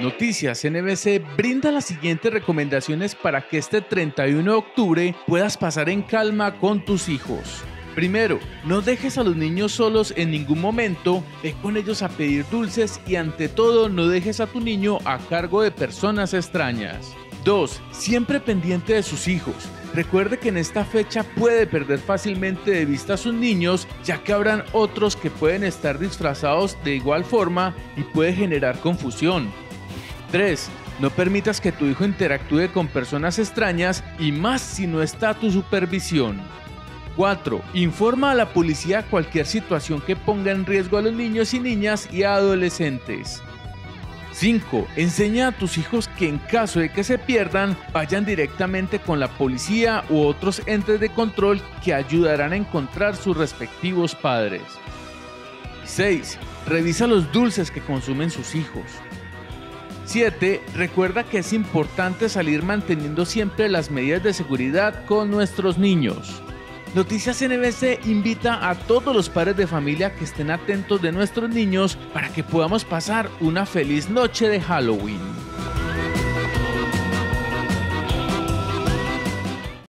Noticias NBC brinda las siguientes recomendaciones para que este 31 de octubre puedas pasar en calma con tus hijos. Primero, no dejes a los niños solos en ningún momento, ve con ellos a pedir dulces y ante todo no dejes a tu niño a cargo de personas extrañas. 2. Siempre pendiente de sus hijos. Recuerde que en esta fecha puede perder fácilmente de vista a sus niños, ya que habrán otros que pueden estar disfrazados de igual forma y puede generar confusión. 3. No permitas que tu hijo interactúe con personas extrañas y más si no está a tu supervisión. 4. Informa a la policía cualquier situación que ponga en riesgo a los niños y niñas y a adolescentes. 5. Enseña a tus hijos que en caso de que se pierdan, vayan directamente con la policía u otros entes de control que ayudarán a encontrar sus respectivos padres. 6. Revisa los dulces que consumen sus hijos. 7. Recuerda que es importante salir manteniendo siempre las medidas de seguridad con nuestros niños. Noticias NBC invita a todos los padres de familia que estén atentos de nuestros niños para que podamos pasar una feliz noche de Halloween.